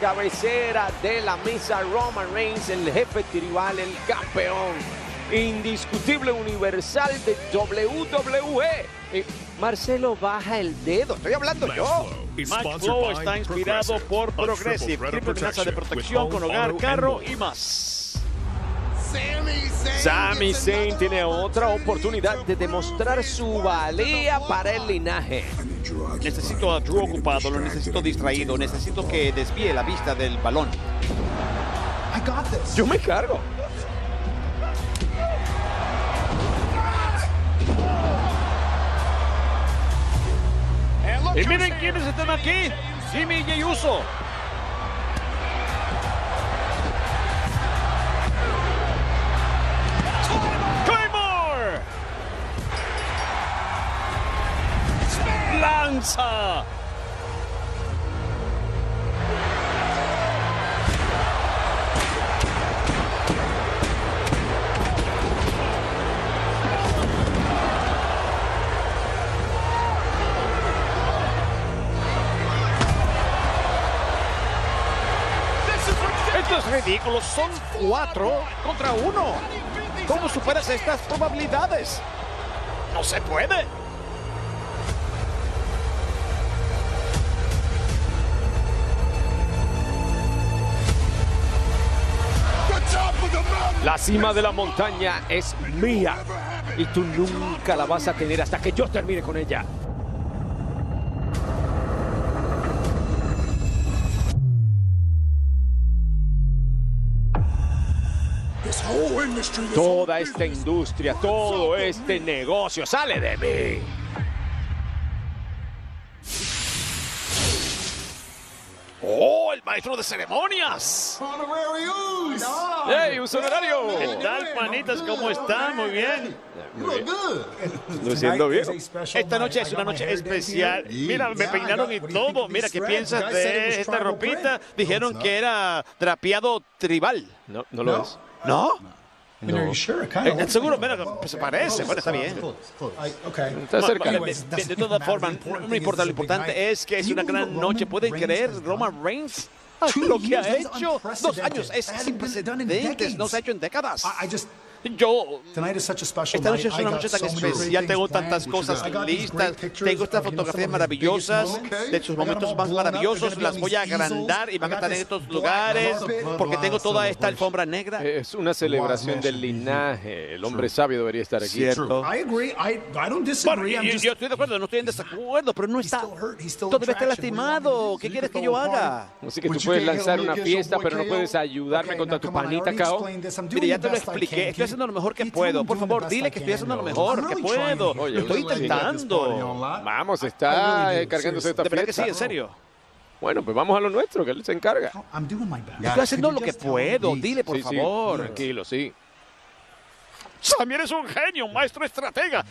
Cabecera de la mesa Roman Reigns, el jefe tribal, el campeón indiscutible universal de WWE. Eh, Marcelo baja el dedo, estoy hablando yo. Max Flow está inspirado por Progressive, triple amenaza de protección con hogar, carro y más. Sami Zayn tiene otra oportunidad de demostrar su valía para el linaje. Necesito a Drew ocupado, lo necesito distraído, necesito que desvíe la vista del balón. Yo me cargo. Y miren quiénes están aquí. Jimmy y Uso. Lanza. Esto es ridículo. Son cuatro contra uno. ¿Cómo superas estas probabilidades? No se puede. La cima de la montaña es mía y tú nunca la vas a tener hasta que yo termine con ella. Toda esta industria, todo este negocio sale de mí. Maestro de ceremonias! ¡Hey, un honorario! ¿Qué tal, panitas? ¿Cómo están? Muy bien. Luciendo bien. Esta noche es una noche especial. Mira, me peinaron y todo. Mira, ¿qué piensas de esta ropita? Dijeron que era drapeado tribal. No, no lo es. ¿No? No. Eh, Seguro, mira, se parece. Bueno, está bien. Okay. Está cerca. De, de- de todas formas, no importa. Lo importante es que es una gran noche. ¿Pueden creer Roman Reigns? Lo que ha hecho. Dos años es sin precedentes. No se ha hecho en décadas. Yo tonight is such a special Esta night. noche es I una noche tan especial, tengo tantas cosas listas, tengo estas fotografías maravillosas de sus momentos más maravillosos, las voy a agrandar y van a estar en estos lugares porque tengo toda esta alfombra negra. Es una celebración del linaje. El hombre sabio debería estar aquí. Cierto. I agree. I, I don't Bueno, disagree. I'm yo, estoy de acuerdo, no estoy en desacuerdo, pero no está. Todavía está lastimado. do? ¿Qué quieres que yo haga? Así que tú puedes lanzar una fiesta, pero no puedes ayudarme contra tu panita, Kao. doing ya te lo expliqué. Estoy haciendo lo mejor que puedo. Por me I'm doing favor, dile I que estoy haciendo lo mejor que puedo. I Estoy intentando. Vamos, I está cargándose esta De verdad que sí, fiesta. en serio. Bueno, pues vamos a lo nuestro, que él se encarga. I'm doing my best. Estoy haciendo lo you que puedo. Dile, por favor. tranquilo, sí. Samir es un genio, un maestro estratega.